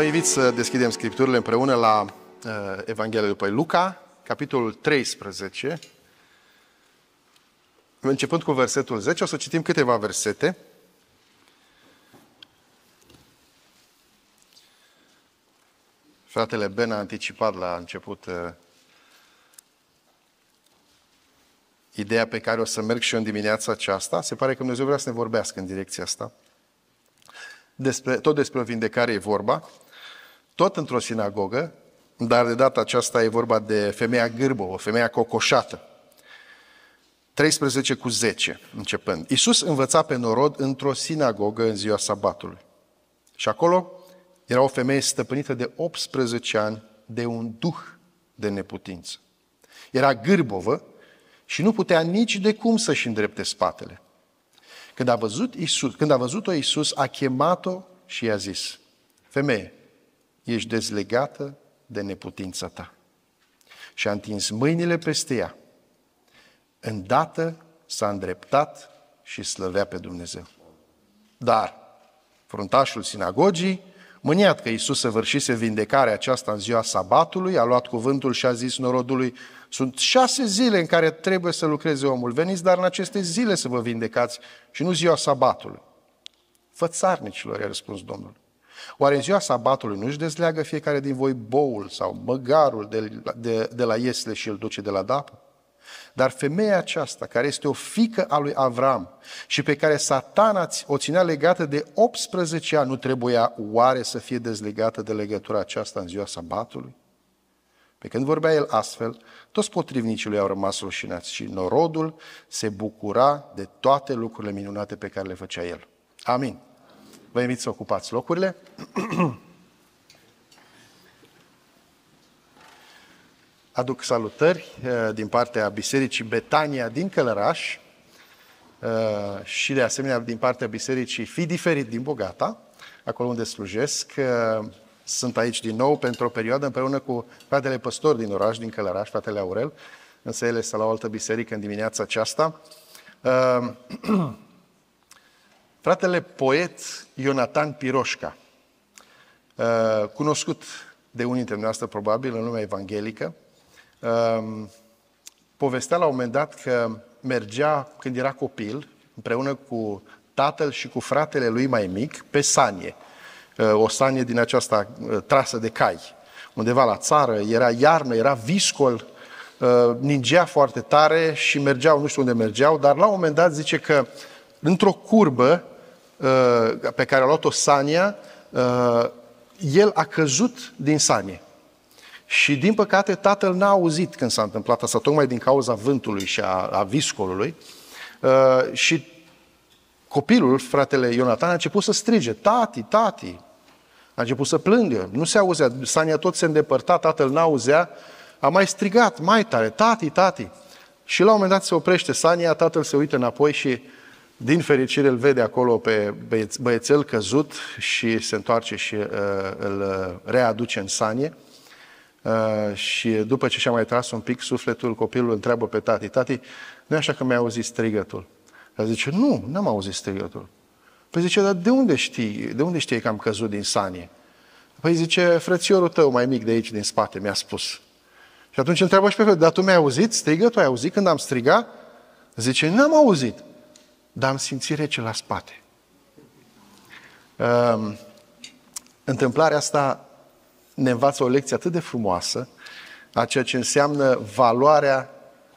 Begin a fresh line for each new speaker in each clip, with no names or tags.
Vă invit să deschidem scripturile împreună la uh, Evanghelia după Luca, capitolul 13. Începând cu versetul 10, o să citim câteva versete. Fratele Ben a anticipat la început uh, ideea pe care o să merg și eu în dimineața aceasta. Se pare că Dumnezeu vrea să ne vorbească în direcția asta. Despre, tot despre o vindecare e vorba, tot într-o sinagogă, dar de data aceasta e vorba de femeia gârbă, o femeie cocoșată. 13 cu 10, începând. Iisus învăța pe norod într-o sinagogă în ziua sabatului. Și acolo era o femeie stăpânită de 18 ani de un duh de neputință. Era gârbovă și nu putea nici de cum să-și îndrepte spatele. Când a, văzut Iisus, când a văzut-o Iisus, a chemat-o și i-a zis, Femeie, ești dezlegată de neputința ta. Și a întins mâinile peste ea. Îndată s-a îndreptat și slăvea pe Dumnezeu. Dar fruntașul sinagogii, mâniat că Iisus săvârșise vindecarea aceasta în ziua sabatului, a luat cuvântul și a zis norodului, sunt șase zile în care trebuie să lucreze omul. Veniți, dar în aceste zile să vă vindecați și nu ziua sabatului. Fățarnicilor, i-a răspuns Domnul. Oare în ziua sabatului nu își dezleagă fiecare din voi boul sau măgarul de, de, de la iesle și îl duce de la dapă? Dar femeia aceasta, care este o fică a lui Avram și pe care satana o ținea legată de 18 ani, nu trebuia oare să fie dezlegată de legătura aceasta în ziua sabatului? Pe când vorbea el astfel, toți potrivnicii lui au rămas rușinați și norodul se bucura de toate lucrurile minunate pe care le făcea el. Amin. Vă invit să ocupați locurile. Aduc salutări eh, din partea Bisericii Betania din Călăraș eh, și de asemenea din partea Bisericii Fi Diferit din Bogata, acolo unde slujesc. Eh, sunt aici din nou pentru o perioadă împreună cu fratele păstor din oraș, din Călăraș, fratele Aurel, însă ele este la o altă biserică în dimineața aceasta. Fratele poet Ionatan Piroșca, uh, cunoscut de unii dintre noastre probabil în lumea evanghelică, um, povestea la un moment dat că mergea când era copil împreună cu tatăl și cu fratele lui mai mic pe sanie, uh, o sanie din aceasta uh, trasă de cai. Undeva la țară, era iarnă, era viscol, ningea foarte tare și mergeau, nu știu unde mergeau, dar la un moment dat zice că într-o curbă Uh, pe care a luat-o Sania, uh, el a căzut din sanie. Și din păcate tatăl n-a auzit când s-a întâmplat asta, tocmai din cauza vântului și a, a viscolului. Uh, și copilul, fratele Ionatan, a început să strige, tati, tati. A început să plângă, nu se auzea, Sania tot se îndepărta, tatăl n-auzea, a mai strigat mai tare, tati, tati. Și la un moment dat se oprește Sania, tatăl se uită înapoi și din fericire îl vede acolo pe băiețel căzut și se întoarce și uh, îl readuce în sanie. Uh, și după ce și-a mai tras un pic sufletul, copilul îl întreabă pe tati, tati, nu așa că mi-a auzit strigătul? El zice, nu, n-am auzit strigătul. Păi zice, dar de unde știi, de unde știi că am căzut din sanie? Păi zice, frățiorul tău mai mic de aici, din spate, mi-a spus. Și atunci întreabă și pe fel, dar tu mi-ai auzit strigătul? Ai auzit când am strigat? Zice, n-am auzit dar am simțit rece la spate. Um, întâmplarea asta ne învață o lecție atât de frumoasă a ceea ce înseamnă valoarea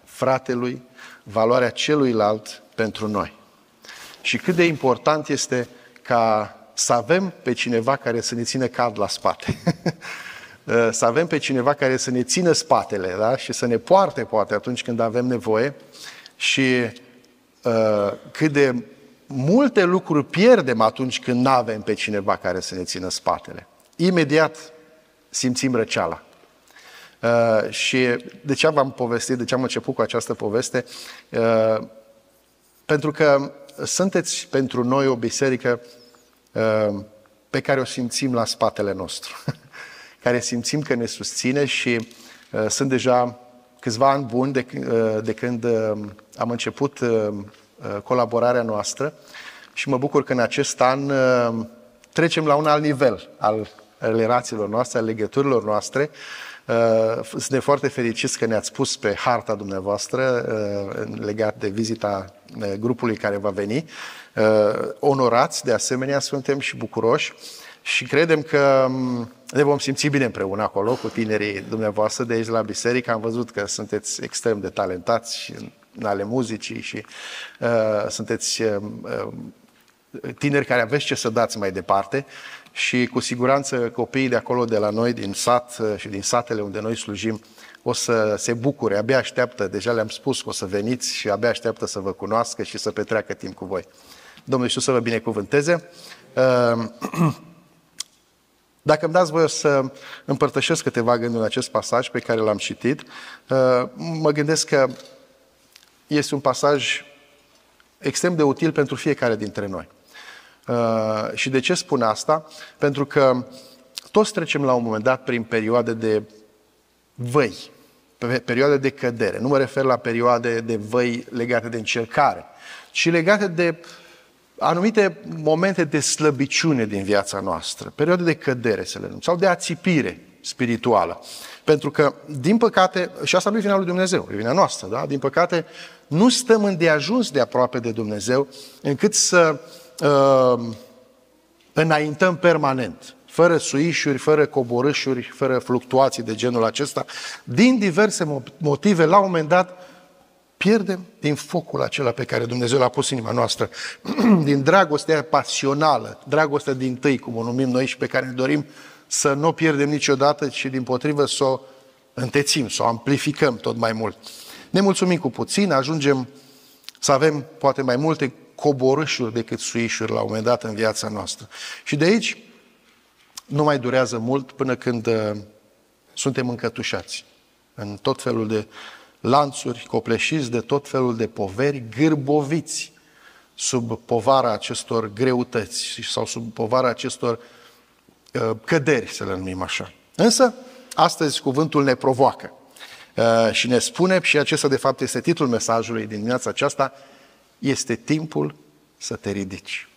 fratelui, valoarea celuilalt pentru noi. Și cât de important este ca să avem pe cineva care să ne țină card la spate. să avem pe cineva care să ne țină spatele da? și să ne poarte poate atunci când avem nevoie și Uh, cât de multe lucruri pierdem atunci când nu avem pe cineva care să ne țină spatele. Imediat simțim răceala. Uh, și de ce v-am povestit, de ce am început cu această poveste? Uh, pentru că sunteți pentru noi o biserică uh, pe care o simțim la spatele nostru, care simțim că ne susține și uh, sunt deja câțiva ani buni de, uh, de când uh, am început uh, colaborarea noastră și mă bucur că în acest an trecem la un alt nivel al relațiilor noastre, a legăturilor noastre. Uh, suntem foarte fericiți că ne-ați pus pe harta dumneavoastră uh, legat de vizita uh, grupului care va veni. Onorați, de asemenea, suntem și bucuroși și credem că um, ne vom simți bine împreună acolo cu tinerii dumneavoastră de aici la biserică. Am văzut că sunteți extrem de talentați în ale muzicii și uh, sunteți uh, tineri care aveți ce să dați mai departe și cu siguranță copiii de acolo, de la noi, din sat uh, și din satele unde noi slujim, o să se bucure, abia așteaptă, deja le-am spus că o să veniți și abia așteaptă să vă cunoască și să petreacă timp cu voi. Domnul Iisus să vă binecuvânteze. Uh, dacă îmi dați voie să împărtășesc câteva gânduri în acest pasaj pe care l-am citit, uh, mă gândesc că este un pasaj extrem de util pentru fiecare dintre noi. Uh, și de ce spun asta? Pentru că toți trecem la un moment dat prin perioade de văi, perioade de cădere. Nu mă refer la perioade de văi legate de încercare, ci legate de anumite momente de slăbiciune din viața noastră, perioade de cădere, să le numim, sau de ațipire spirituală. Pentru că, din păcate, și asta nu e vina lui Dumnezeu, e vina noastră, da? Din păcate, nu stăm îndeajuns de aproape de Dumnezeu încât să uh, înaintăm permanent, fără suișuri, fără coborâșuri, fără fluctuații de genul acesta, din diverse motive, la un moment dat, pierdem din focul acela pe care Dumnezeu l-a pus în inima noastră, din dragostea pasională, dragostea din tâi, cum o numim noi și pe care ne dorim să nu o pierdem niciodată, ci din potrivă să o întețim, să o amplificăm tot mai mult. Ne mulțumim cu puțin, ajungem să avem poate mai multe coborâșuri decât suișuri la un moment dat în viața noastră. Și de aici nu mai durează mult până când uh, suntem încătușați în tot felul de lanțuri, copleșiți de tot felul de poveri, gârboviți sub povara acestor greutăți sau sub povara acestor uh, căderi, să le numim așa. Însă, astăzi cuvântul ne provoacă uh, și ne spune, și acesta de fapt este titlul mesajului din dimineața aceasta, este timpul să te ridici.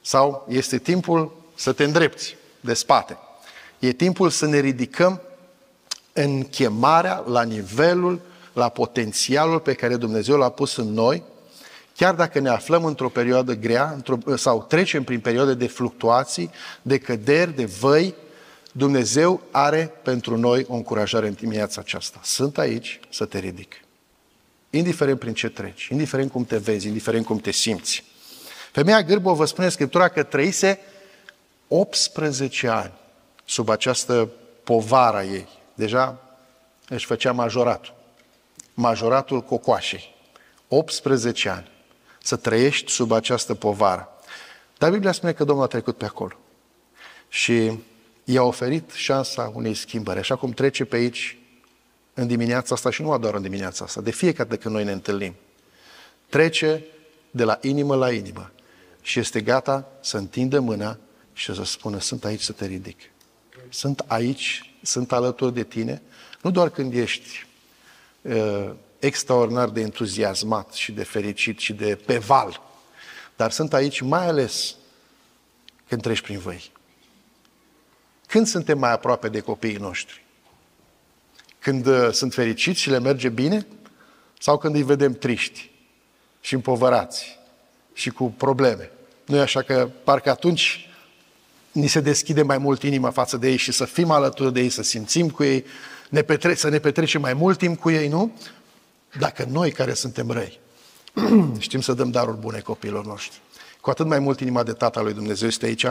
Sau este timpul să te îndrepți de spate. E timpul să ne ridicăm în chemarea, la nivelul, la potențialul pe care Dumnezeu l-a pus în noi, chiar dacă ne aflăm într-o perioadă grea într-o, sau trecem prin perioade de fluctuații, de căderi, de văi, Dumnezeu are pentru noi o încurajare în dimineața aceasta. Sunt aici să te ridic. Indiferent prin ce treci, indiferent cum te vezi, indiferent cum te simți. Femeia Gârbo vă spune Scriptura că trăise 18 ani sub această povara ei. Deja își făcea majoratul. Majoratul cocoașei. 18 ani. Să trăiești sub această povară. Dar Biblia spune că Domnul a trecut pe acolo. Și i-a oferit șansa unei schimbări. Așa cum trece pe aici în dimineața asta și nu doar în dimineața asta, de fiecare dată când noi ne întâlnim. Trece de la inimă la inimă și este gata să întindă mâna și să spună, sunt aici să te ridic. Sunt aici, sunt alături de tine, nu doar când ești uh, extraordinar de entuziasmat și de fericit și de pe val, dar sunt aici mai ales când treci prin voi. Când suntem mai aproape de copiii noștri? Când uh, sunt fericiți și le merge bine? Sau când îi vedem triști și împovărați și cu probleme? Nu e așa că parcă atunci ni se deschide mai mult inima față de ei și să fim alături de ei, să simțim cu ei, ne petre- să ne petrecem mai mult timp cu ei, nu? Dacă noi care suntem răi știm să dăm daruri bune copiilor noștri, cu atât mai mult inima de Tata lui Dumnezeu este aici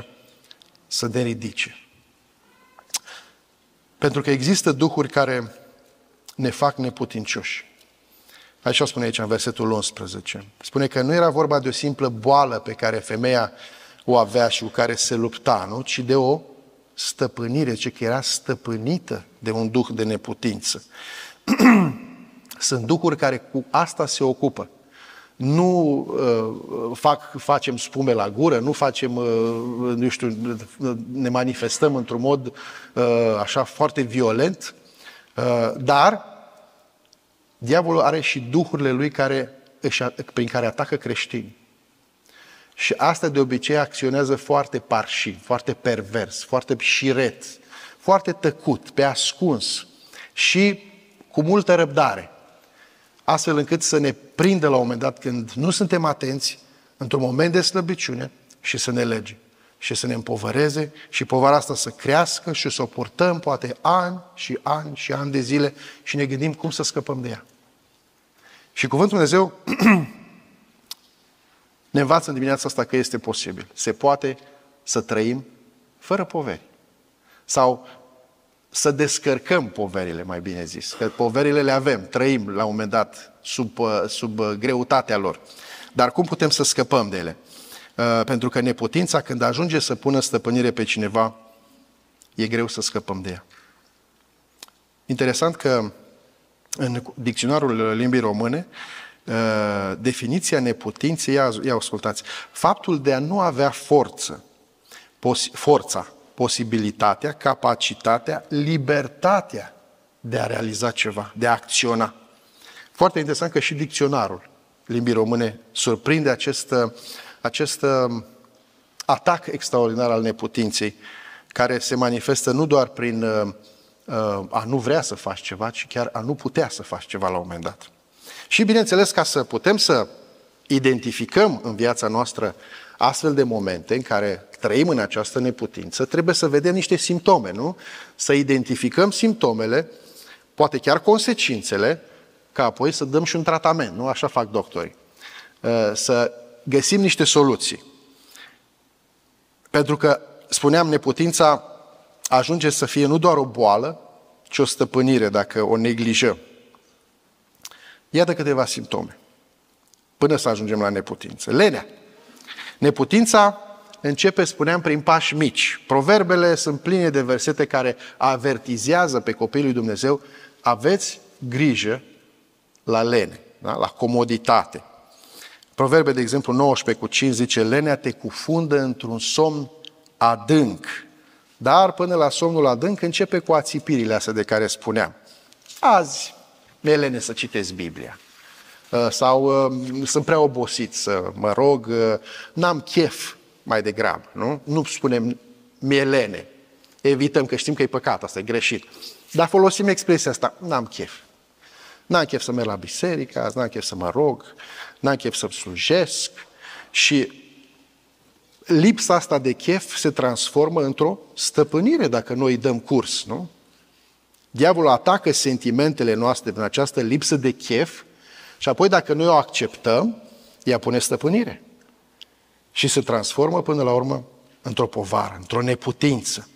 să ne ridice. Pentru că există duhuri care ne fac neputincioși. Așa spune aici în versetul 11. Spune că nu era vorba de o simplă boală pe care femeia o avea și cu care se lupta, nu? ci de o stăpânire, ce că era stăpânită de un duh de neputință. Sunt duhuri care cu asta se ocupă. Nu uh, fac, facem spume la gură, nu facem, uh, nu știu, ne manifestăm într-un mod uh, așa foarte violent, uh, dar diavolul are și duhurile lui care, prin care atacă creștini. Și asta de obicei acționează foarte parșiv, foarte pervers, foarte șiret, foarte tăcut, pe ascuns și cu multă răbdare. Astfel încât să ne prindă la un moment dat când nu suntem atenți, într-un moment de slăbiciune și să ne lege și să ne împovăreze și povara asta să crească și să o purtăm poate ani și ani și ani de zile și ne gândim cum să scăpăm de ea. Și Cuvântul Dumnezeu ne învață în dimineața asta că este posibil. Se poate să trăim fără poveri. Sau să descărcăm poverile, mai bine zis. Că poverile le avem, trăim la un moment dat sub, uh, sub uh, greutatea lor. Dar cum putem să scăpăm de ele? Uh, pentru că neputința, când ajunge să pună stăpânire pe cineva, e greu să scăpăm de ea. Interesant că în dicționarul limbii române, definiția neputinței, ia, ia ascultați, faptul de a nu avea forță, pos, forța, posibilitatea, capacitatea, libertatea de a realiza ceva, de a acționa. Foarte interesant că și dicționarul limbii române surprinde acest, acest um, atac extraordinar al neputinței, care se manifestă nu doar prin uh, uh, a nu vrea să faci ceva, ci chiar a nu putea să faci ceva la un moment dat. Și bineînțeles, ca să putem să identificăm în viața noastră astfel de momente în care trăim în această neputință, trebuie să vedem niște simptome, nu? Să identificăm simptomele, poate chiar consecințele, ca apoi să dăm și un tratament, nu? Așa fac doctorii. Uh, să găsim niște soluții. Pentru că, spuneam, neputința ajunge să fie nu doar o boală, ci o stăpânire dacă o neglijăm. Iată câteva simptome. Până să ajungem la neputință. Lenea. Neputința începe, spuneam, prin pași mici. Proverbele sunt pline de versete care avertizează pe copilul lui Dumnezeu, aveți grijă la lene, da? la comoditate. Proverbe, de exemplu, 19 cu 5 zice, lenea te cufundă într-un somn adânc. Dar până la somnul adânc începe cu ațipirile astea de care spuneam. Azi mi-e lene să citesc Biblia. Uh, sau uh, sunt prea obosit să mă rog, uh, n-am chef mai degrabă, nu? Nu spunem mielene. Evităm că știm că e păcat, asta e greșit. Dar folosim expresia asta, n-am chef. N-am chef să merg la biserică, n-am chef să mă rog, n-am chef să slujesc și lipsa asta de chef se transformă într-o stăpânire dacă noi îi dăm curs, nu? Diavolul atacă sentimentele noastre prin această lipsă de chef și apoi dacă noi o acceptăm, ea pune stăpânire și se transformă până la urmă într-o povară, într-o neputință.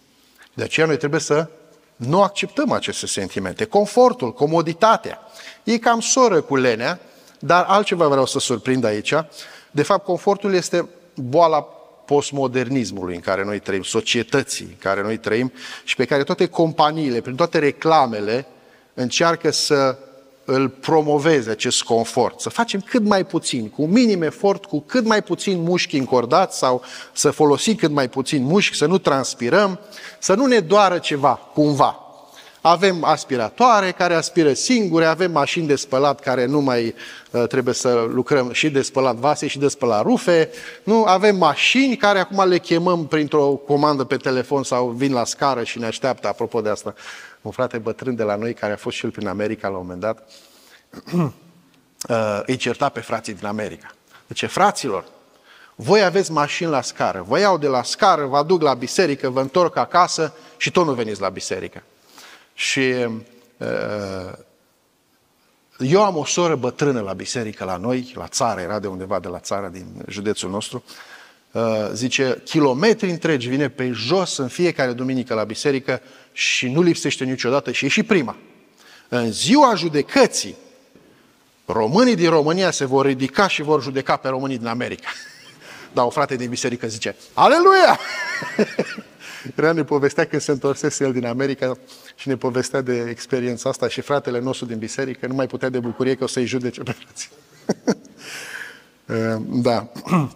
De aceea noi trebuie să nu acceptăm aceste sentimente. Confortul, comoditatea. E cam soră cu lenea, dar altceva vreau să surprind aici. De fapt, confortul este boala postmodernismului în care noi trăim, societății în care noi trăim și pe care toate companiile, prin toate reclamele, încearcă să îl promoveze acest confort, să facem cât mai puțin, cu minim efort, cu cât mai puțin mușchi încordați sau să folosim cât mai puțin mușchi, să nu transpirăm, să nu ne doară ceva, cumva. Avem aspiratoare care aspiră singure, avem mașini de spălat care nu mai uh, trebuie să lucrăm și de spălat vase și de spălat rufe. Nu, avem mașini care acum le chemăm printr-o comandă pe telefon sau vin la scară și ne așteaptă, apropo de asta, un frate bătrân de la noi care a fost și el prin America la un moment dat, uh, îi certa pe frații din America. Deci, fraților, voi aveți mașini la scară, vă iau de la scară, vă aduc la biserică, vă întorc acasă și tot nu veniți la biserică. Și uh, eu am o soră bătrână la biserică la noi, la țară, era de undeva de la țară, din județul nostru, uh, zice, kilometri întregi vine pe jos în fiecare duminică la biserică și nu lipsește niciodată și e și prima. În ziua judecății, românii din România se vor ridica și vor judeca pe românii din America. Dar o frate din biserică zice, Aleluia! Rea ne povestea când se întorsese el din America și ne povestea de experiența asta și fratele nostru din biserică nu mai putea de bucurie că o să-i judece pe frații. Uh, da.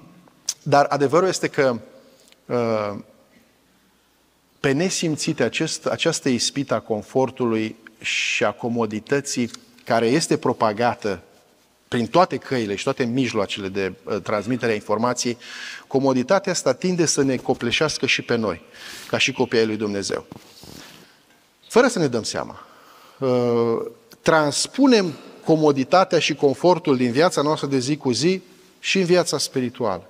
Dar adevărul este că uh, pe nesimțite acest, această ispită a confortului și a comodității care este propagată prin toate căile și toate mijloacele de uh, transmitere a informației, comoditatea asta tinde să ne copleșească și pe noi, ca și copiii lui Dumnezeu. Fără să ne dăm seama. Uh, transpunem comoditatea și confortul din viața noastră de zi cu zi și în viața spirituală.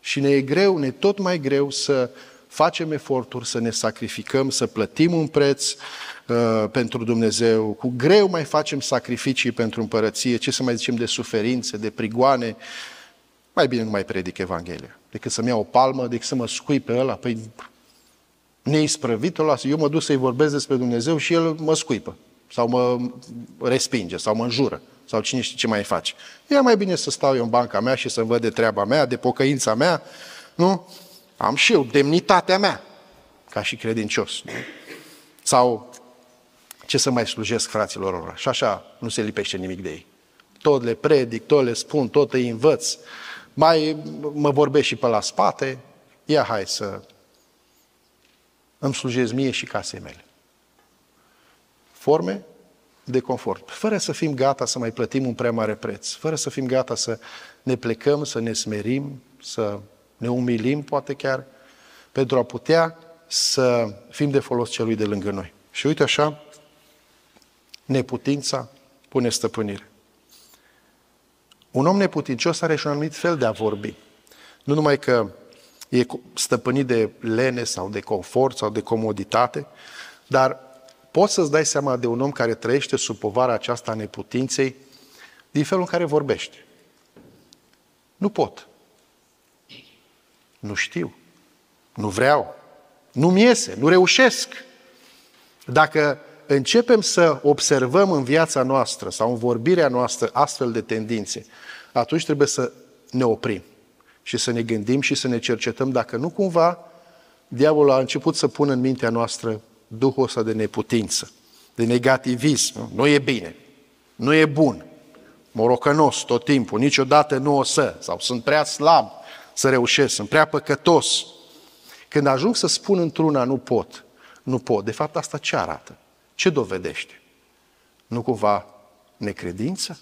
Și ne e greu, ne e tot mai greu să facem eforturi, să ne sacrificăm, să plătim un preț uh, pentru Dumnezeu. Cu greu mai facem sacrificii pentru împărăție, ce să mai zicem de suferințe, de prigoane. Mai bine nu mai predic Evanghelia, decât să-mi iau o palmă, decât să mă scui pe ăla. Păi neisprăvit ăla, eu mă duc să-i vorbesc despre Dumnezeu și el mă scuipă sau mă respinge, sau mă înjură, sau cine știe ce mai face. E mai bine să stau eu în banca mea și să văd de treaba mea, de pocăința mea, nu? Am și eu demnitatea mea, ca și credincios. Nu? Sau ce să mai slujesc fraților ora? Și așa nu se lipește nimic de ei. Tot le predic, tot le spun, tot îi învăț. Mai mă vorbesc și pe la spate. Ia hai să îmi slujez mie și casei mele forme de confort, fără să fim gata să mai plătim un prea mare preț, fără să fim gata să ne plecăm, să ne smerim, să ne umilim, poate chiar, pentru a putea să fim de folos celui de lângă noi. Și uite așa, neputința pune stăpânire. Un om neputincios are și un anumit fel de a vorbi. Nu numai că e stăpânit de lene sau de confort sau de comoditate, dar Poți să-ți dai seama de un om care trăiește sub povara aceasta a neputinței din felul în care vorbește. Nu pot. Nu știu. Nu vreau. Nu-mi iese. Nu reușesc. Dacă începem să observăm în viața noastră sau în vorbirea noastră astfel de tendințe, atunci trebuie să ne oprim și să ne gândim și să ne cercetăm dacă nu cumva diavolul a început să pună în mintea noastră duhul ăsta de neputință, de negativism. Nu e bine, nu e bun, morocănos tot timpul, niciodată nu o să, sau sunt prea slab să reușesc, sunt prea păcătos. Când ajung să spun într-una nu pot, nu pot, de fapt asta ce arată? Ce dovedește? Nu cumva necredință?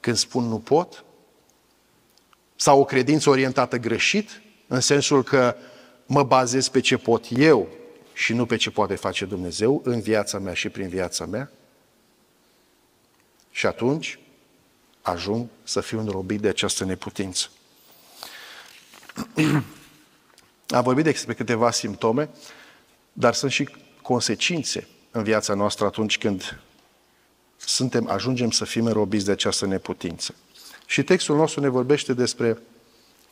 Când spun nu pot? Sau o credință orientată greșit, în sensul că mă bazez pe ce pot eu și nu pe ce poate face Dumnezeu în viața mea și prin viața mea? Și atunci ajung să fiu înrobit de această neputință. Am vorbit despre câteva simptome, dar sunt și consecințe în viața noastră atunci când suntem, ajungem să fim înrobiți de această neputință. Și textul nostru ne vorbește despre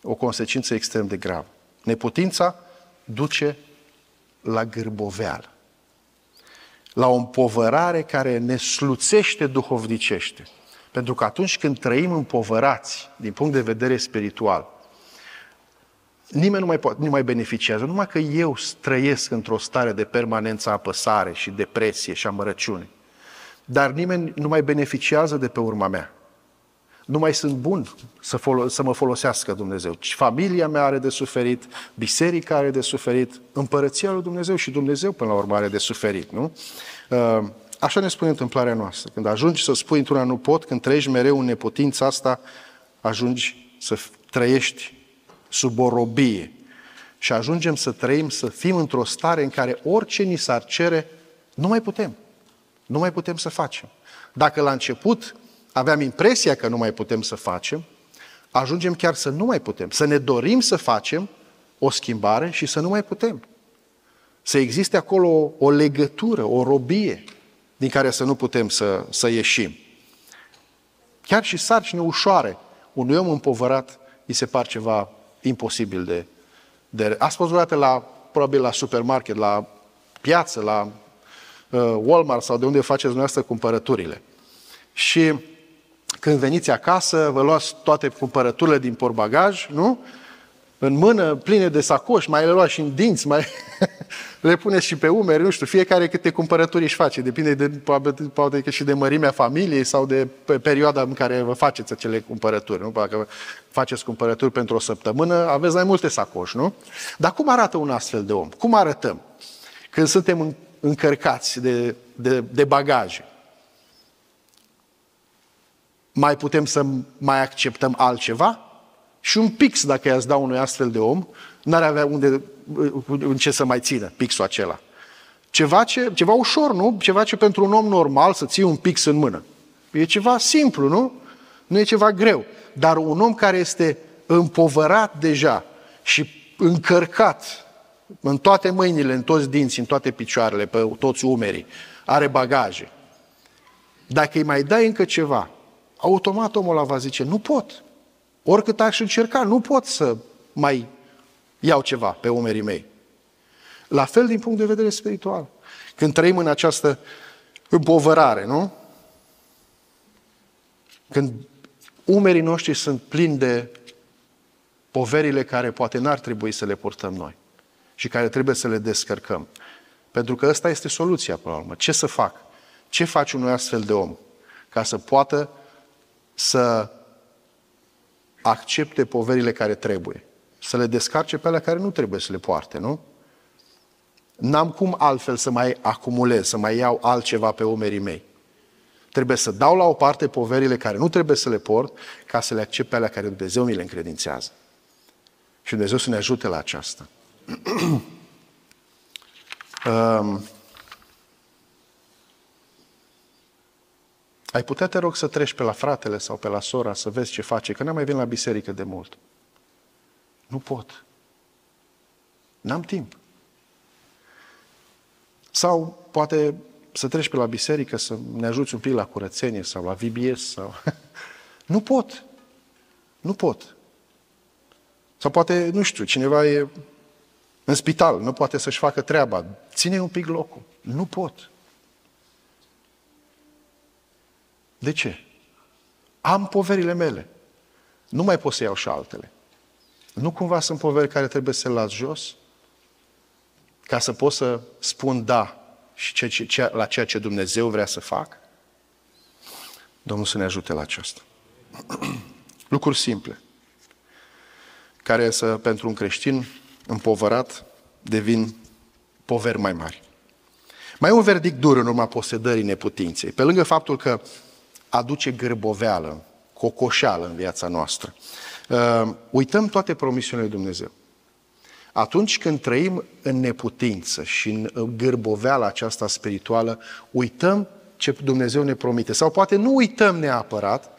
o consecință extrem de gravă. Neputința duce la gârboveală, la o împovărare care ne sluțește duhovnicește. Pentru că atunci când trăim împovărați din punct de vedere spiritual, nimeni nu mai, poate, nu mai beneficiază, numai că eu trăiesc într-o stare de permanență apăsare și depresie și amărăciune. Dar nimeni nu mai beneficiază de pe urma mea nu mai sunt bun să, folo- să mă folosească Dumnezeu. Familia mea are de suferit, biserica are de suferit, împărăția lui Dumnezeu și Dumnezeu până la urmă are de suferit, nu? Uh, așa ne spune întâmplarea noastră. Când ajungi să spui într-una nu pot, când trăiești mereu în neputința asta, ajungi să trăiești sub o robie. Și ajungem să trăim, să fim într-o stare în care orice ni s-ar cere, nu mai putem. Nu mai putem să facem. Dacă la început aveam impresia că nu mai putem să facem, ajungem chiar să nu mai putem, să ne dorim să facem o schimbare și să nu mai putem. Să existe acolo o legătură, o robie din care să nu putem să, să ieșim. Chiar și sarcine ușoare unui om împovărat îi se par ceva imposibil de... de... Ați fost vreodată la, probabil la supermarket, la piață, la uh, Walmart sau de unde faceți dumneavoastră cumpărăturile. Și când veniți acasă, vă luați toate cumpărăturile din porbagaj, nu? În mână, pline de sacoși, mai le luați și în dinți, mai le puneți și pe umeri, nu știu, fiecare câte cumpărături își face, depinde de, poate că și de mărimea familiei sau de perioada în care vă faceți acele cumpărături, nu? Dacă faceți cumpărături pentru o săptămână, aveți mai multe sacoși, nu? Dar cum arată un astfel de om? Cum arătăm? Când suntem încărcați de, de, de bagaje. mai putem să mai acceptăm altceva? Și un pix, dacă i-ați da unui astfel de om, n-ar avea unde, în ce să mai țină pixul acela. Ceva, ce, ceva ușor, nu? Ceva ce pentru un om normal să ții un pix în mână. E ceva simplu, nu? Nu e ceva greu. Dar un om care este împovărat deja și încărcat în toate mâinile, în toți dinții, în toate picioarele, pe toți umerii, are bagaje. Dacă îi mai dai încă ceva, automat omul ăla va zice, nu pot. Oricât aș încerca, nu pot să mai iau ceva pe umerii mei. La fel din punct de vedere spiritual. Când trăim în această împovărare, nu? Când umerii noștri sunt plini de poverile care poate n-ar trebui să le purtăm noi și care trebuie să le descărcăm. Pentru că ăsta este soluția, până la urmă. Ce să fac? Ce faci unui astfel de om? Ca să poată să accepte poverile care trebuie. Să le descarce pe alea care nu trebuie să le poarte, nu? N-am cum altfel să mai acumulez, să mai iau altceva pe umerii mei. Trebuie să dau la o parte poverile care nu trebuie să le port, ca să le accept pe alea care Dumnezeu mi le încredințează. Și Dumnezeu să ne ajute la aceasta. um, ai putea, te rog, să treci pe la fratele sau pe la sora să vezi ce face, că n-am mai venit la biserică de mult. Nu pot. N-am timp. Sau poate să treci pe la biserică, să ne ajuți un pic la curățenie sau la VBS sau... nu pot. Nu pot. Sau poate, nu știu, cineva e în spital, nu poate să-și facă treaba. Ține un pic locul. Nu pot. De ce? Am poverile mele. Nu mai pot să iau și altele. Nu cumva sunt poveri care trebuie să le las jos? Ca să pot să spun da și ce, ce, ce, la ceea ce Dumnezeu vrea să fac? Domnul să ne ajute la aceasta. Lucruri simple, care să, pentru un creștin împovărat, devin poveri mai mari. Mai e un verdict dur în urma posedării neputinței. Pe lângă faptul că aduce gârboveală, cocoșeală în viața noastră. Uh, uităm toate promisiunile lui Dumnezeu. Atunci când trăim în neputință și în gârboveala aceasta spirituală, uităm ce Dumnezeu ne promite. Sau poate nu uităm neapărat,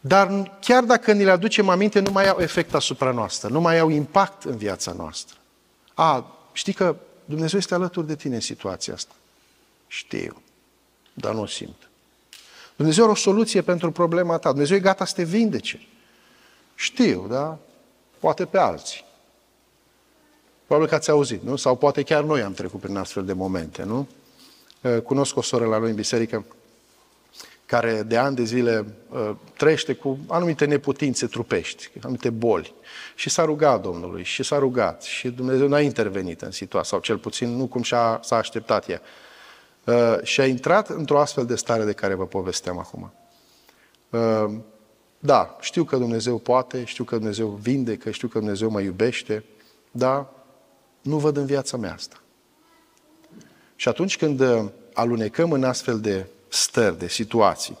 dar chiar dacă ni le aducem aminte, nu mai au efect asupra noastră, nu mai au impact în viața noastră. A, știi că Dumnezeu este alături de tine în situația asta. Știu, dar nu o simt. Dumnezeu are o soluție pentru problema ta. Dumnezeu e gata să te vindece. Știu, da? Poate pe alții. Probabil că ați auzit, nu? Sau poate chiar noi am trecut prin astfel de momente, nu? Cunosc o soră la noi în biserică care de ani de zile uh, trăiește cu anumite neputințe trupești, anumite boli. Și s-a rugat Domnului, și s-a rugat, și Dumnezeu n-a intervenit în situație, sau cel puțin nu cum și-a, s-a așteptat ea. Uh, și a intrat într-o astfel de stare de care vă povesteam acum. Uh, da, știu că Dumnezeu poate, știu că Dumnezeu vindecă, știu că Dumnezeu mă iubește, dar nu văd în viața mea asta. Și atunci când uh, alunecăm în astfel de stări, de situații,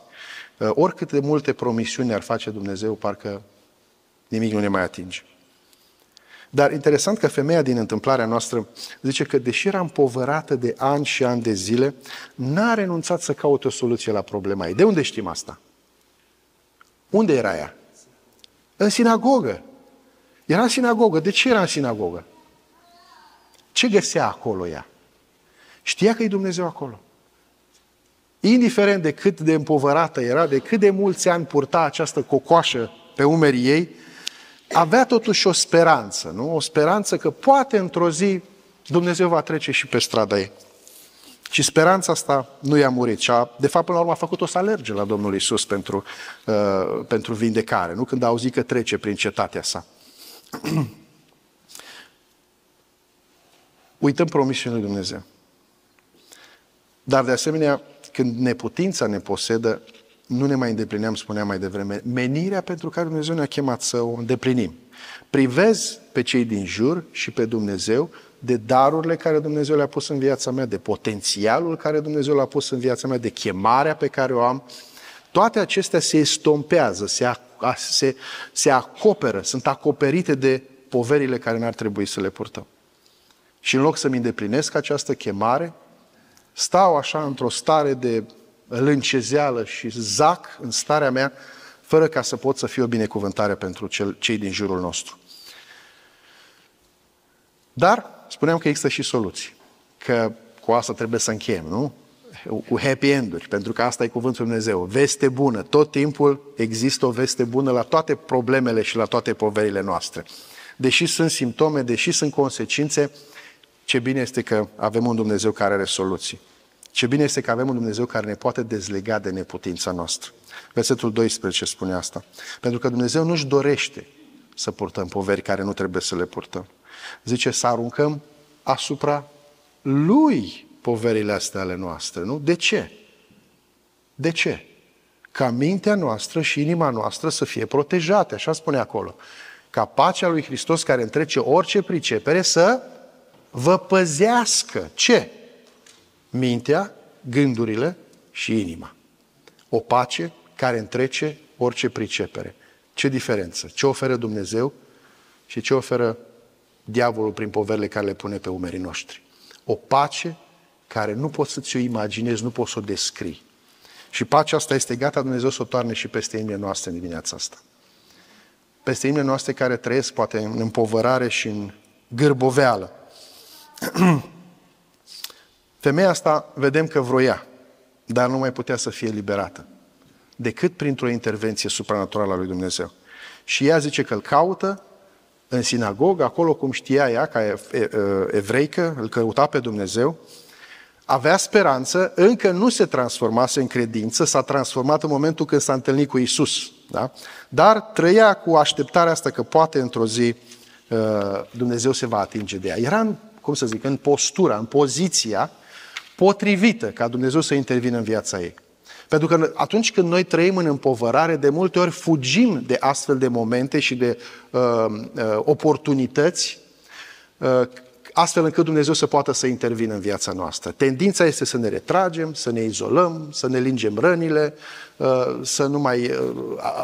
uh, oricât de multe promisiuni ar face Dumnezeu, parcă nimic nu ne mai atinge. Dar interesant că femeia din întâmplarea noastră zice că deși era împovărată de ani și ani de zile, n-a renunțat să caute o soluție la problema ei. De unde știm asta? Unde era ea? În sinagogă. Era în sinagogă. De ce era în sinagogă? Ce găsea acolo ea? Știa că e Dumnezeu acolo. Indiferent de cât de împovărată era, de cât de mulți ani purta această cocoașă pe umerii ei, avea totuși o speranță, nu? O speranță că poate într-o zi Dumnezeu va trece și pe strada ei. Și speranța asta nu i-a murit. Și a, de fapt, până la urmă, a făcut-o să alerge la Domnul Isus pentru, uh, pentru vindecare, nu? Când a auzit că trece prin cetatea sa. Uităm promisiunea lui Dumnezeu. Dar, de asemenea, când neputința ne posedă, nu ne mai îndeplineam, spuneam mai devreme, menirea pentru care Dumnezeu ne-a chemat să o îndeplinim. Privez pe cei din jur și pe Dumnezeu de darurile care Dumnezeu le-a pus în viața mea, de potențialul care Dumnezeu l-a pus în viața mea, de chemarea pe care o am. toate acestea se estompează, se, se, se acoperă, sunt acoperite de poverile care n-ar trebui să le purtăm. Și în loc să-mi îndeplinesc această chemare, stau așa într-o stare de lâncezeală și zac în starea mea, fără ca să pot să fiu o binecuvântare pentru cel, cei din jurul nostru. Dar spuneam că există și soluții. Că cu asta trebuie să încheiem, nu? Cu happy enduri, pentru că asta e cuvântul Dumnezeu. Veste bună. Tot timpul există o veste bună la toate problemele și la toate poverile noastre. Deși sunt simptome, deși sunt consecințe, ce bine este că avem un Dumnezeu care are soluții. Ce bine este că avem un Dumnezeu care ne poate dezlega de neputința noastră. Versetul 12 spune asta. Pentru că Dumnezeu nu-și dorește să purtăm poveri care nu trebuie să le purtăm. Zice să aruncăm asupra Lui poverile astea ale noastre, nu? De ce? De ce? Ca mintea noastră și inima noastră să fie protejate, așa spune acolo. Ca pacea lui Hristos care întrece orice pricepere să vă păzească. Ce? Mintea, gândurile și inima. O pace care întrece orice pricepere. Ce diferență? Ce oferă Dumnezeu și ce oferă diavolul prin poverile care le pune pe umerii noștri? O pace care nu poți să ți-o imaginezi, nu poți să o descrii. Și pacea asta este gata Dumnezeu să o toarne și peste inimile noastre în dimineața asta. Peste inimile noastre care trăiesc poate în împovărare și în gârboveală. Femeia asta vedem că vroia, dar nu mai putea să fie liberată decât printr-o intervenție supranaturală a lui Dumnezeu. Și ea zice că îl caută în sinagogă, acolo cum știa ea, ca evreică, îl căuta pe Dumnezeu, avea speranță, încă nu se transformase în credință, s-a transformat în momentul când s-a întâlnit cu Isus. Da? Dar trăia cu așteptarea asta că poate într-o zi uh, Dumnezeu se va atinge de ea. Era, în, cum să zic, în postura, în poziția potrivită ca Dumnezeu să intervină în viața ei. Pentru că atunci când noi trăim în împovărare, de multe ori fugim de astfel de momente și de uh, uh, oportunități uh, astfel încât Dumnezeu să poată să intervină în viața noastră. Tendința este să ne retragem, să ne izolăm, să ne lingem rănile, uh, să nu mai uh,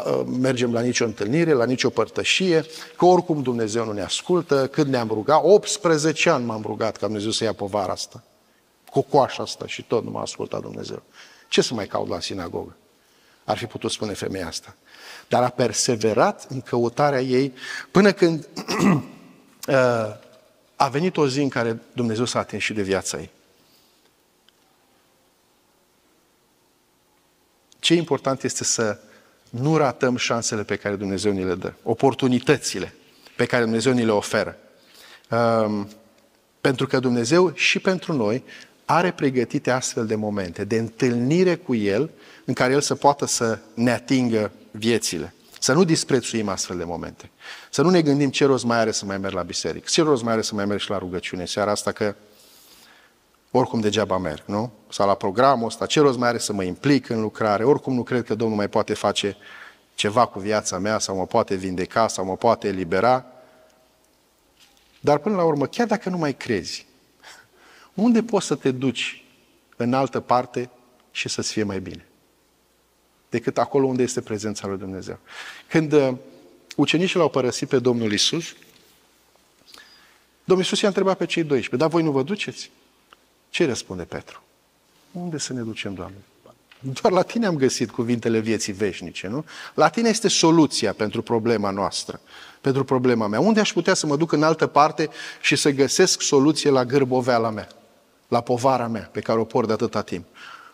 uh, mergem la nicio întâlnire, la nicio părtășie, că oricum Dumnezeu nu ne ascultă, când ne-am rugat, 18 ani m-am rugat ca Dumnezeu să ia povara asta, cu coașa asta și tot nu m-a ascultat Dumnezeu. Ce să mai caut la sinagogă? Ar fi putut spune femeia asta. Dar a perseverat în căutarea ei până când a venit o zi în care Dumnezeu s-a atins și de viața ei. Ce important este să nu ratăm șansele pe care Dumnezeu ni le dă, oportunitățile pe care Dumnezeu ni le oferă. Um, pentru că Dumnezeu și pentru noi are pregătite astfel de momente de întâlnire cu El în care El să poată să ne atingă viețile. Să nu disprețuim astfel de momente. Să nu ne gândim ce rost mai are să mai merg la biserică, ce rost mai are să mai merg și la rugăciune seara asta, că oricum degeaba merg, nu? Sau la programul ăsta, ce rost mai are să mă implic în lucrare, oricum nu cred că Domnul mai poate face ceva cu viața mea sau mă poate vindeca sau mă poate elibera. Dar până la urmă, chiar dacă nu mai crezi, unde poți să te duci în altă parte și să-ți fie mai bine? Decât acolo unde este prezența lui Dumnezeu. Când uh, ucenicii l-au părăsit pe Domnul Isus, Domnul Isus i-a întrebat pe cei 12, dar voi nu vă duceți? Ce răspunde Petru? Unde să ne ducem, Doamne? Doar la tine am găsit cuvintele vieții veșnice, nu? La tine este soluția pentru problema noastră, pentru problema mea. Unde aș putea să mă duc în altă parte și să găsesc soluție la gârboveala mea, la povara mea pe care o port de atâta timp?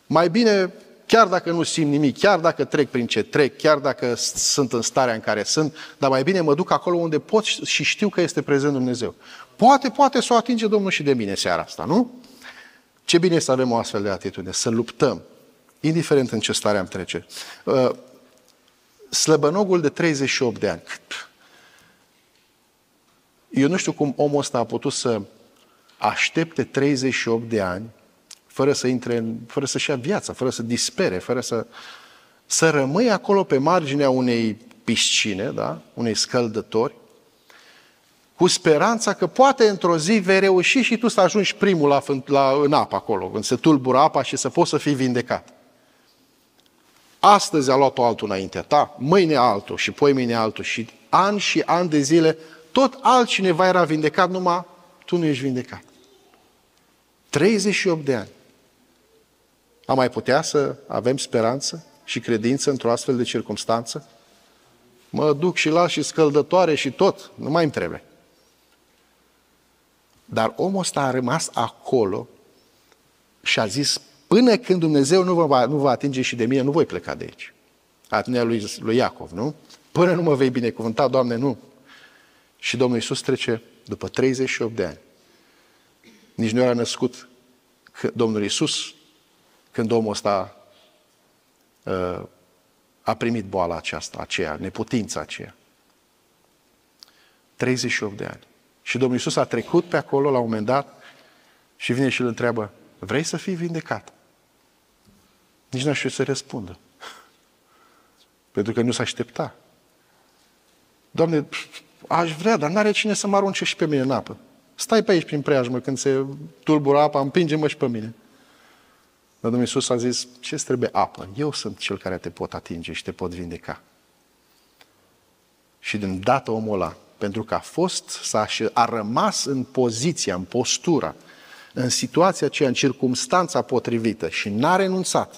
Mai bine chiar dacă nu simt nimic, chiar dacă trec prin ce trec, chiar dacă sunt în starea în care sunt, dar mai bine mă duc acolo unde pot și știu că este prezent Dumnezeu. Poate, poate să o atinge Domnul și de mine seara asta, nu? Ce bine este să avem o astfel de atitudine, să luptăm, indiferent în ce stare am trece. Uh, slăbănogul de 38 de ani. Eu nu știu cum omul ăsta a putut să aștepte 38 de ani fără să intre în, fără să-și ia viața, fără să dispere, fără să, să rămâi acolo pe marginea unei piscine, da? unei scăldători, cu speranța că poate într-o zi vei reuși și tu să ajungi primul la, la, în apă acolo, când se tulbură apa și să poți să fii vindecat. Astăzi a luat-o altul înaintea ta, mâine altul și poi mâine altul și ani și ani de zile, tot altcineva era vindecat, numai tu nu ești vindecat. 38 de ani. Am mai putea să avem speranță și credință într-o astfel de circunstanță? Mă duc și las și scăldătoare și tot, nu mai îmi trebuie. Dar omul ăsta a rămas acolo și a zis, până când Dumnezeu nu va, nu va atinge și de mine, nu voi pleca de aici. Atinea lui, lui Iacov, nu? Până nu mă vei binecuvânta, Doamne, nu. Și Domnul Iisus trece după 38 de ani. Nici nu era născut Domnul Iisus când omul ăsta uh, a primit boala aceasta, aceea, neputința aceea. 38 de ani. Și Domnul Iisus a trecut pe acolo la un moment dat și vine și îl întreabă, vrei să fii vindecat? Nici n-aș fi să răspundă. Pentru că nu s-a aștepta. Doamne, aș vrea, dar n-are cine să mă arunce și pe mine în apă. Stai pe aici prin preajmă, când se tulbură apa, împinge-mă și pe mine. Dar Domnul Iisus a zis, ce trebuie apă? Eu sunt cel care te pot atinge și te pot vindeca. Și din dată omul ăla, pentru că a fost, s-a, a rămas în poziția, în postura, în situația aceea, în circumstanța potrivită și n-a renunțat,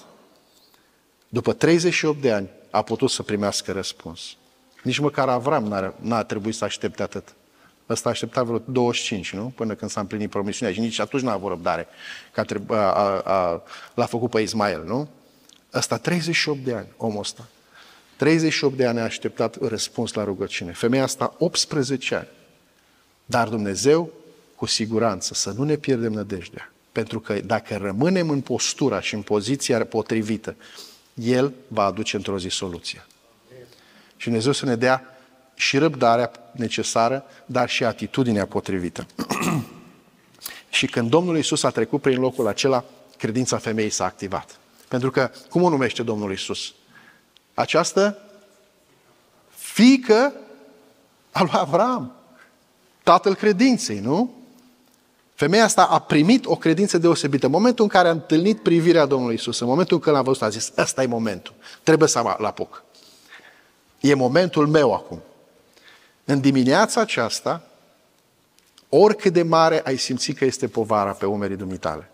după 38 de ani, a putut să primească răspuns. Nici măcar Avram n-a, n-a trebuit să aștepte atât. Ăsta a așteptat vreo 25, nu? Până când s-a împlinit promisiunea. Și nici atunci n-a avut răbdare. Că a, a, a, l-a făcut pe Ismael, nu? Ăsta 38 de ani, omul ăsta. 38 de ani a așteptat răspuns la rugăciune. Femeia asta 18 ani. Dar Dumnezeu, cu siguranță, să nu ne pierdem nădejdea. Pentru că dacă rămânem în postura și în poziția potrivită, El va aduce într-o zi soluția. Și Dumnezeu să ne dea și răbdarea necesară, dar și atitudinea potrivită. și când Domnul Isus a trecut prin locul acela, credința femeii s-a activat. Pentru că, cum o numește Domnul Isus? Această fică a lui Avram, tatăl credinței, nu? Femeia asta a primit o credință deosebită. În momentul în care a întâlnit privirea Domnului Isus, în momentul în care l-a văzut, a zis, ăsta e momentul, trebuie să mă apuc. E momentul meu acum. În dimineața aceasta, oricât de mare ai simțit că este povara pe umerii dumitale,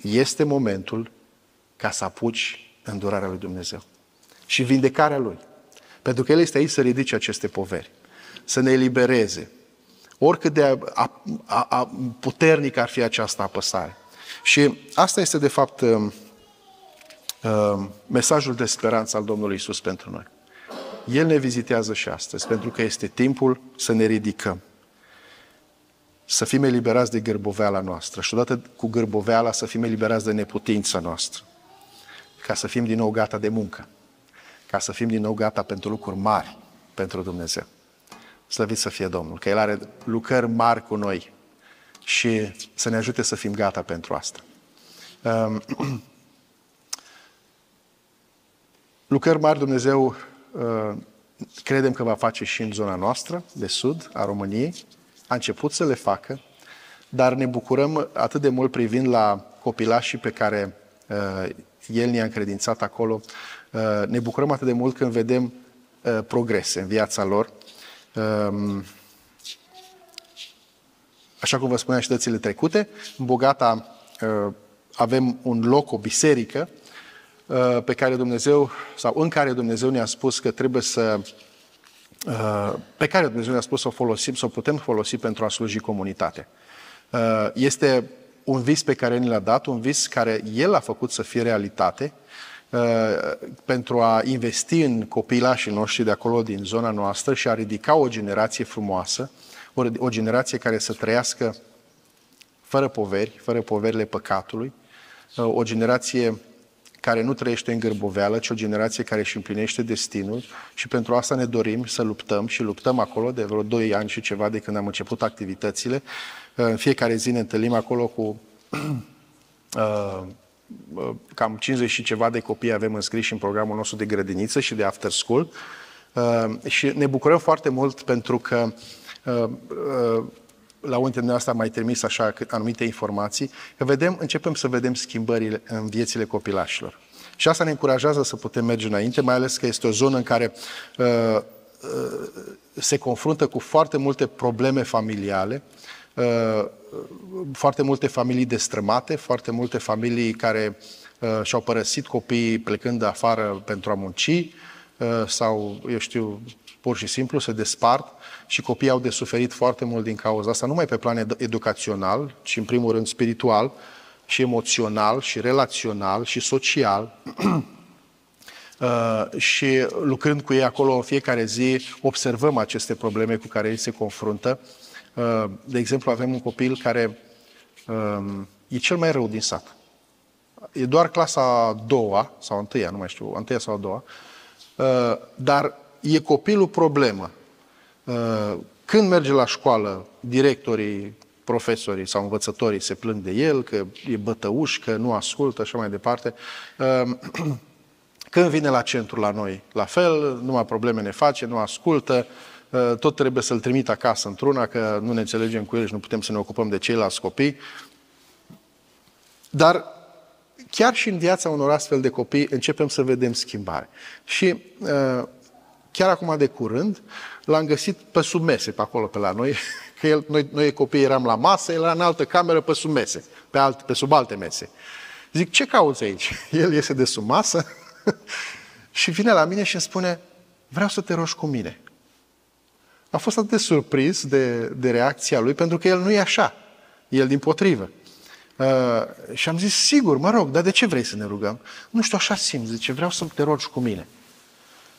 este momentul ca să apuci îndurarea lui Dumnezeu și vindecarea Lui. Pentru că El este aici să ridice aceste poveri, să ne elibereze, oricât de a, a, a, puternic ar fi această apăsare. Și asta este, de fapt, uh, uh, mesajul de speranță al Domnului Isus pentru noi. El ne vizitează și astăzi, pentru că este timpul să ne ridicăm. Să fim eliberați de gârboveala noastră și odată cu gârboveala să fim eliberați de neputința noastră. Ca să fim din nou gata de muncă. Ca să fim din nou gata pentru lucruri mari pentru Dumnezeu. Slăvit să fie Domnul, că El are lucrări mari cu noi și să ne ajute să fim gata pentru asta. Um, lucrări mari Dumnezeu Uh, credem că va face și în zona noastră, de sud, a României. A început să le facă, dar ne bucurăm atât de mult privind la copilașii pe care uh, El ne-a încredințat acolo. Uh, ne bucurăm atât de mult când vedem uh, progrese în viața lor. Uh, așa cum vă spuneam și dățile trecute, în Bogata uh, avem un loc, o biserică, Uh, pe care Dumnezeu, sau în care Dumnezeu ne-a spus că trebuie să, uh, pe care Dumnezeu ne-a spus să o folosim, să o putem folosi pentru a sluji comunitatea. Uh, este un vis pe care ni l-a dat, un vis care El a făcut să fie realitate, pentru a investi în copilașii noștri de acolo, din zona noastră și a ridica o generație frumoasă, o, o generație care să trăiască fără poveri, fără poverile păcatului, o generație care nu trăiește în gârboveală, ci o generație care își împlinește destinul și pentru asta ne dorim să luptăm și luptăm acolo de vreo 2 ani și ceva de când am început activitățile. În fiecare zi ne întâlnim acolo cu uh, cam 50 și ceva de copii avem înscriși în programul nostru de grădiniță și de after school uh, și ne bucurăm foarte mult pentru că uh, la unul dintre asta mai trimis așa anumite informații, că vedem, începem să vedem schimbările în viețile copilașilor. Și asta ne încurajează să putem merge înainte, mai ales că este o zonă în care uh, uh, se confruntă cu foarte multe probleme familiale, uh, foarte multe familii destrămate, foarte multe familii care uh, și-au părăsit copiii plecând afară pentru a munci uh, sau, eu știu, pur și simplu se despart și copiii au de suferit foarte mult din cauza asta, numai pe plan educațional, ci în primul rând spiritual și emoțional și relațional și social. Uh, și lucrând cu ei acolo în fiecare zi, observăm aceste probleme cu care ei se confruntă. Uh, de exemplu, avem un copil care um, e cel mai rău din sat. E doar clasa a doua, sau a întâia, nu mai știu, a întâia sau a doua, uh, dar e copilul problemă. Uh, când merge la școală, directorii, profesorii sau învățătorii se plâng de el, că e bătăuș, că nu ascultă și mai departe. Uh, când vine la centru la noi, la fel, numai probleme ne face, nu ascultă, uh, tot trebuie să-l trimit acasă într-una, că nu ne înțelegem cu el și nu putem să ne ocupăm de ceilalți copii. Dar chiar și în viața unor astfel de copii începem să vedem schimbare. Și chiar acum de curând, l-am găsit pe sub mese, pe acolo, pe la noi, că el, noi, noi copii eram la masă, el era în altă cameră pe sub mese, pe, alt, pe sub alte mese. Zic, ce cauți aici? El iese de sub masă și vine la mine și îmi spune, vreau să te rogi cu mine. Am fost atât de surprins de, de reacția lui, pentru că el nu e așa. El din potrivă. Uh, și am zis, sigur, mă rog, dar de ce vrei să ne rugăm? Nu știu, așa simt, zice, vreau să te rogi cu mine.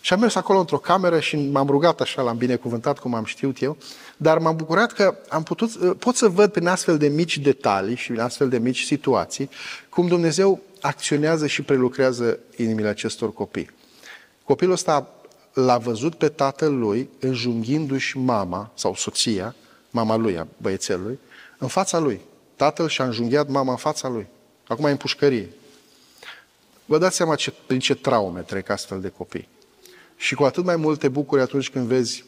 Și am mers acolo într-o cameră și m-am rugat așa, l-am binecuvântat cum am știut eu, dar m-am bucurat că am putut, uh, pot să văd prin astfel de mici detalii și prin astfel de mici situații cum Dumnezeu acționează și prelucrează inimile acestor copii. Copilul ăsta l-a văzut pe tatăl lui înjunghindu-și mama sau soția, mama lui, a băiețelului, în fața lui. Tatăl și-a înjunghiat mama în fața lui. Acum e în pușcărie. Vă dați seama ce, prin ce traume trec astfel de copii. Și cu atât mai mult te bucuri atunci când vezi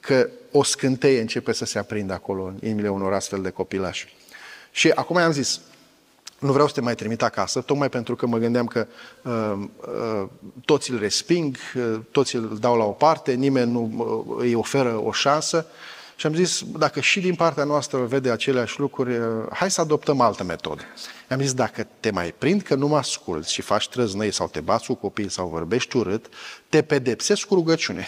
că o scânteie începe să se aprindă acolo în inimile unor astfel de copilași. Și acum i-am zis, nu vreau să te mai trimit acasă, tocmai pentru că mă gândeam că uh, uh, toți îl resping, uh, toți îl dau la o parte, nimeni nu uh, îi oferă o șansă. Și am zis, dacă și din partea noastră vede aceleași lucruri, uh, hai să adoptăm altă metodă. Am zis, dacă te mai prind că nu mă asculți și faci trăznăi sau te bați cu copii sau vorbești urât, te pedepsesc cu rugăciune.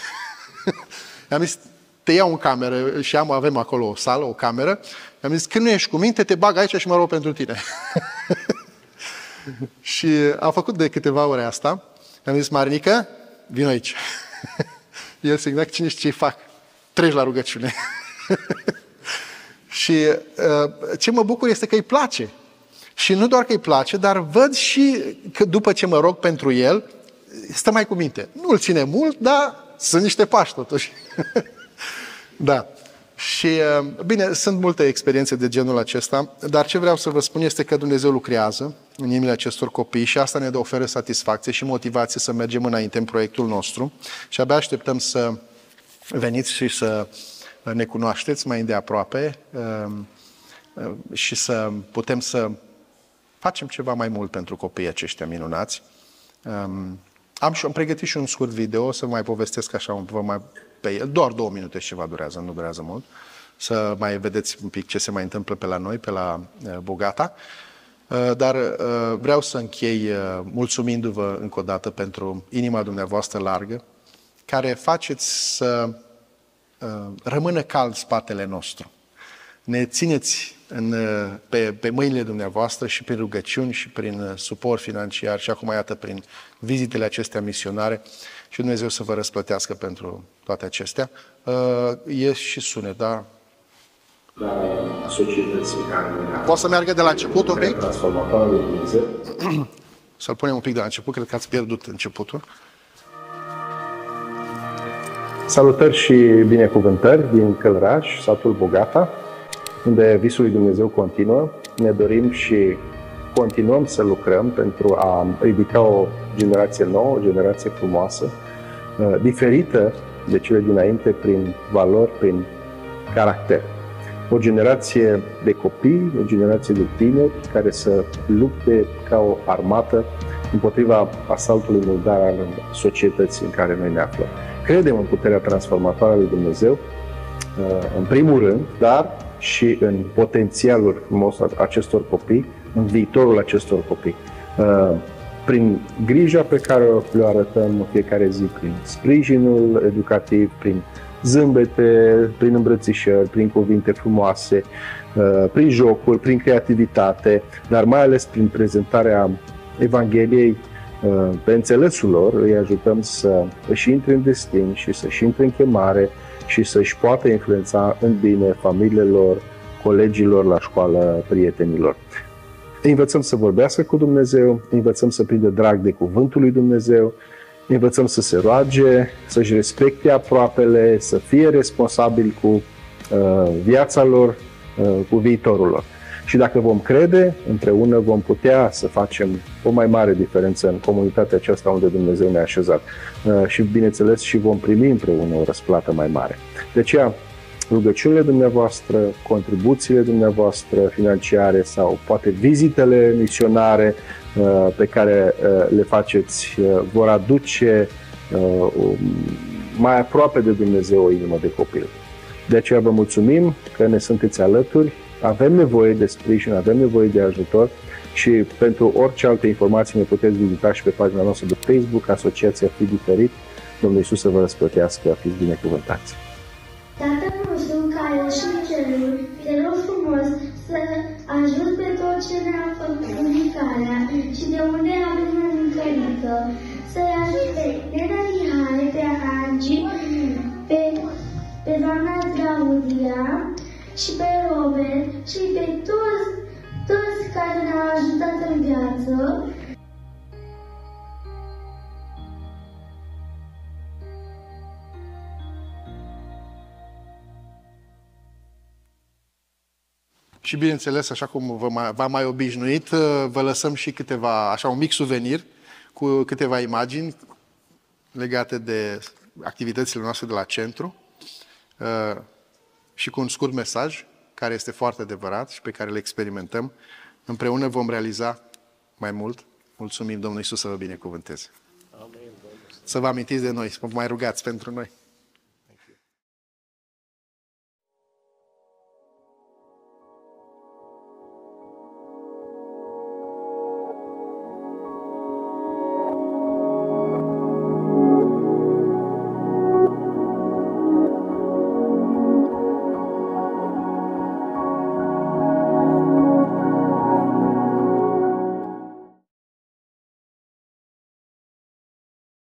am zis, te iau în cameră și am, avem acolo o sală, o cameră. Am zis, când nu ești cu minte, te bag aici și mă rog pentru tine. și am făcut de câteva ore asta. Am zis, Marinică, vin aici. El se gândea cine știe ce fac. Treci la rugăciune. și uh, ce mă bucur este că îi place. Și nu doar că îi place, dar văd și că după ce mă rog pentru el, stă mai cu minte. Nu îl ține mult, dar sunt niște pași totuși. da. Și, uh, bine, sunt multe experiențe de genul acesta, dar ce vreau să vă spun este că Dumnezeu lucrează în inimile acestor copii și asta ne dă oferă satisfacție și motivație să mergem înainte în proiectul nostru și abia așteptăm să veniți și să ne cunoașteți mai îndeaproape uh, uh, și să putem să facem ceva mai mult pentru copiii aceștia minunați. Um, am, și, am pregătit și un scurt video, o să mai povestesc așa un, vă mai, pe el. Doar două minute și ceva durează, nu durează mult. Să mai vedeți un pic ce se mai întâmplă pe la noi, pe la uh, Bogata. Uh, dar uh, vreau să închei uh, mulțumindu-vă încă o dată pentru inima dumneavoastră largă, care faceți să uh, rămână cald spatele nostru. Ne țineți în, pe, pe mâinile dumneavoastră și prin rugăciuni și prin uh, suport financiar și acum, iată, prin vizitele acestea misionare și Dumnezeu să vă răsplătească pentru toate acestea. Uh, e și sunet, da?
La societății care...
Poate să meargă de la început un pic?
Transformatoare de Dumnezeu.
Să-l punem un pic de la început, cred că ați pierdut începutul.
Salutări și binecuvântări din Călăraș, satul Bogata unde visul lui Dumnezeu continuă. Ne dorim și continuăm să lucrăm pentru a ridica o generație nouă, o generație frumoasă, uh, diferită de cele dinainte prin valori, prin caracter. O generație de copii, o generație de tineri care să lupte ca o armată împotriva asaltului murdar al societății în care noi ne aflăm. Credem în puterea transformatoare a lui Dumnezeu, uh, în primul rând, dar și în potențialul frumos al acestor copii, în viitorul acestor copii. Uh, prin grija pe care le arătăm în fiecare zi, prin sprijinul educativ, prin zâmbete, prin îmbrățișări, prin cuvinte frumoase, uh, prin jocuri, prin creativitate, dar mai ales prin prezentarea Evangheliei uh, pe înțelesul lor, îi ajutăm să își intre în destin și să-și intre în chemare și să-și poată influența în bine familiile lor, colegilor la școală, prietenilor. Învățăm să vorbească cu Dumnezeu, învățăm să prindă drag de cuvântul lui Dumnezeu, învățăm să se roage, să-și respecte aproapele, să fie responsabili cu uh, viața lor, uh, cu viitorul lor. Și dacă vom crede, împreună vom putea să facem o mai mare diferență în comunitatea aceasta unde Dumnezeu ne-a așezat. Uh, și, bineînțeles, și vom primi împreună o răsplată mai mare. De aceea, rugăciunile dumneavoastră, contribuțiile dumneavoastră financiare sau poate vizitele misionare uh, pe care uh, le faceți vor aduce mai aproape de Dumnezeu o inimă de copil. De aceea vă mulțumim că ne sunteți alături avem nevoie de sprijin, avem nevoie de ajutor și pentru orice alte informații ne puteți vizita și pe pagina noastră de Facebook, Asociația Fi Diferit. Domnul Iisus să vă răsplătească, fiți binecuvântați!
Tatăl nostru care ești în ceruri, te rog frumos să ajut pe tot ce ne-a făcut mâncarea și de unde avem mâncărică, să-i ajut pe Nena Mihai, pe Angi, pe, pe doamna Claudia, și pe Robert și pe toți, toți care ne-au ajutat în viață.
Și bineînțeles, așa cum vă mai, v-am mai obișnuit, vă lăsăm și câteva, așa un mic suvenir cu câteva imagini legate de activitățile noastre de la centru și cu un scurt mesaj, care este foarte adevărat și pe care îl experimentăm. Împreună vom realiza mai mult. Mulțumim Domnului Iisus să vă binecuvânteze. Amin, Să vă amintiți de noi, să vă mai rugați pentru noi.